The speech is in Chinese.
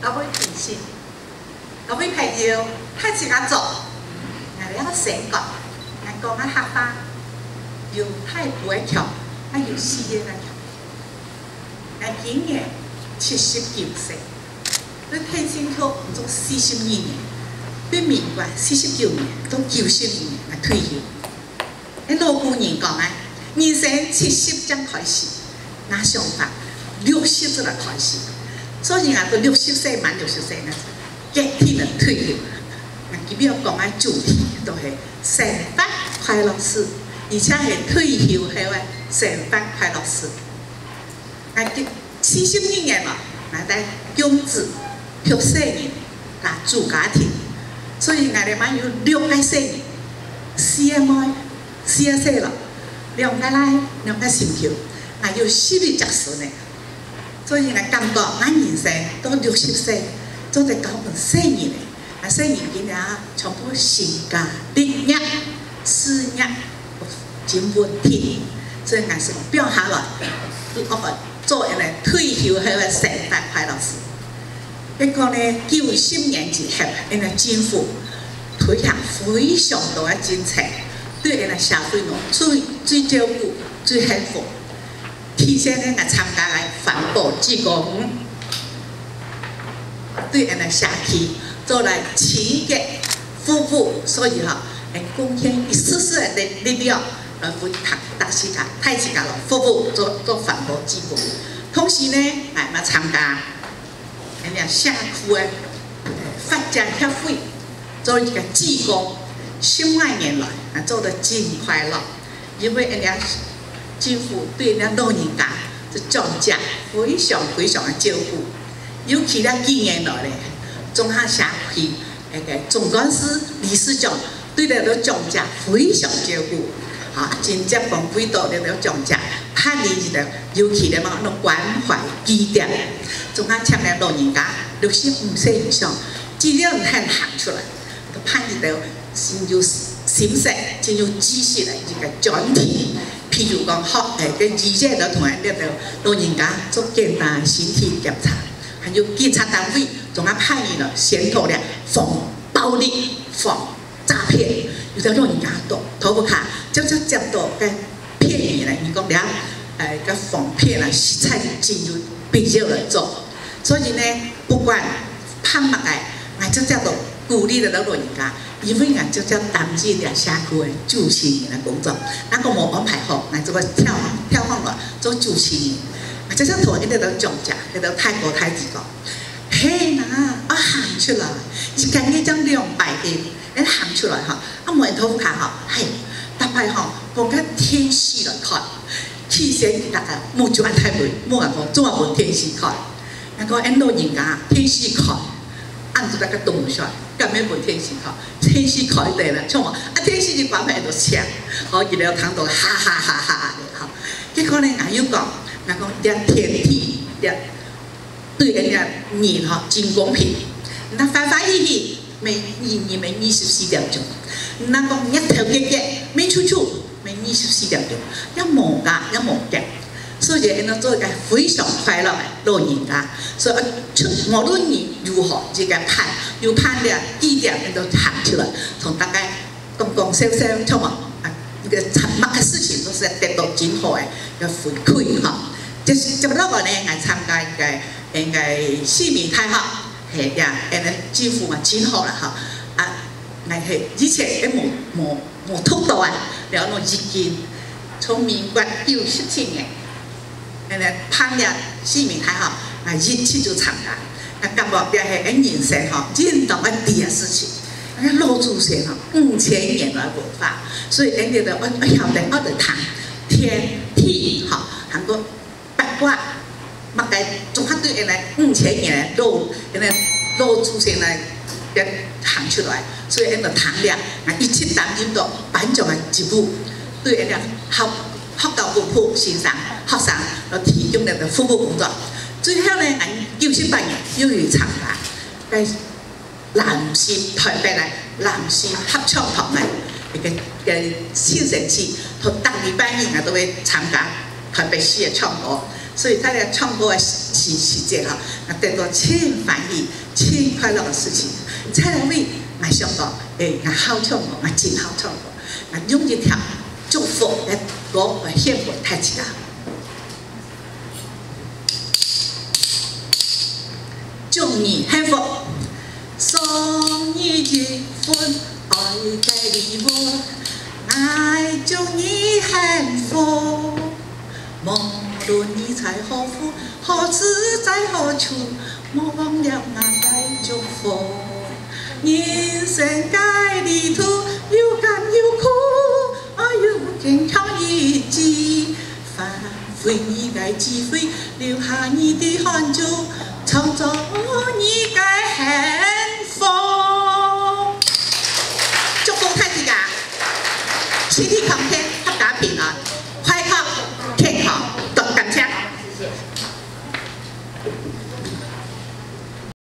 各位同事，各位朋友，他始工作，哎，两个先讲。讲阿阿爸，有太婆一条，阿有四爷一条，阿今年七十九岁，阿太清楚，从四十二年，八民国四十九年到九十年阿退休。阿老古人讲啊，人生七十将开始，那想法六十才来开始，所以阿都六十岁满六十岁呢，一天能退休。阿基本上讲阿主题都是生班。快乐师，而且是退休，后哇，上班快乐师。我七十年代嘛，对不工资六三年，啊，住家庭，所以我的妈有六百三年，四月四十岁了，两块来，两块新桥，还有四位家属呢。所以，我感觉我人生到六十岁，总在搞个生日嘞，啊，生日给人全部新家庭。事业进步，天天，所以讲是，不下来，做个，做人来，退休后啊，生活快乐些。一个呢，九十年级，一个政府，退休非常多啊，精彩，对，那个小朋友，最最照顾，最幸福。提前呢，参加来环保志愿，对，那个社区做了清洁服务，所以哈。哎，公天一丝丝的立掉，嗯，不他大时间太时间了，服务做做反驳节目，同时呢，哎，嘛参加人家下苦哎，发展社会做一个志工，新万年来啊，做得真快乐，因为人家政府对人家老人家这庄家非常非常的照顾，尤其那几年来嘞，种下社苦，那个总干事李市长。对待老长者非常照顾，啊，进家访、进到了长者，叛逆遇到，尤其的嘛，那关怀、低调，总爱请来老人家，六十五岁以上，尽量还喊出来，都怕你到，先有心事，进有知识的一个专题。譬如讲，好诶，跟记者在同来一道老人家做简单身体检查，还有检查单位总爱判你了，先头咧防暴力、防。诈骗，有只老人家多，逃不卡，就只接到个骗人咧。你讲咧，呃，嘅防骗啊，现在进入要热做。所以呢，不管胖麦嘅，我就叫做鼓励的老人家，因为我就叫担心的社区的九十年嘅工作，如个冇安排好，我就个跳跳放了做九十年，我只只同一哋都讲着，佢哋太过太执着，嘿呐，啊喊出来。一讲一张两百的，你喊出来哈，啊，毛头发卡哈，嘿，逐配吼，讲讲天丝来看，起先逐下，木就安太袂，木阿讲，中华无天使看，那个阿老人家天丝看，按住那个东西，根本无天使看，天丝开得了，像我啊，天使就专卖到钱，好，伊了躺到哈哈哈哈的吼，结果呢，阿又讲，那个点天梯点对人家人哈，真公平。那翻翻译译，每一年每二十四点钟，那个一头一节，没出处每二十四点钟，一毛的，一毛的，所以他做一个非常快乐老人家，所以出无论你如何这个看，要看的地点，你都看出来，从大家东东西西，对吗？那个沉默的事情都是得到今后的回馈哈。就是今个呢，我参加一个应该市民开哈。嘿呀，哎，那几乎嘛，几乎啦哈。啊，那是以前诶无无无偷到啊。然后一件从民国六十几年，哎，那他了见面还好啊，一气就长了。啊，感觉表还很人生吼，见同我第一事情，那老祖先哈五千年的文化，所以人家我我呀，等我得谈天地哈，很多八卦，没得。哎嘞，五千人多，因为都出现来个行出来，所以因个产量啊，一千担斤到品种的职务对哎个学学校干部、先生、学生来提供那个服务工作。最后呢，哎九十班年又有参加，该南市台北的南市合唱团嘞，一个个新石器和当礼班人啊都会参加台北市的唱歌。所以他来唱歌啊，情世界哈，那得到千满意、千快乐的事情。蔡老伟没想到，哎，那好唱歌，真好唱歌，那用一条祝福来祝我们幸福大家。祝你幸福，送你一份爱的礼物，爱祝你幸福，梦。多，你才何福？何事在何处？莫忘了那戴祝福。人生在旅途，有甘有苦，啊有坚强意志，发挥你该智慧，留下你的汗珠，创造你该幸福。福太欢迎！全体起立，合掌平啊。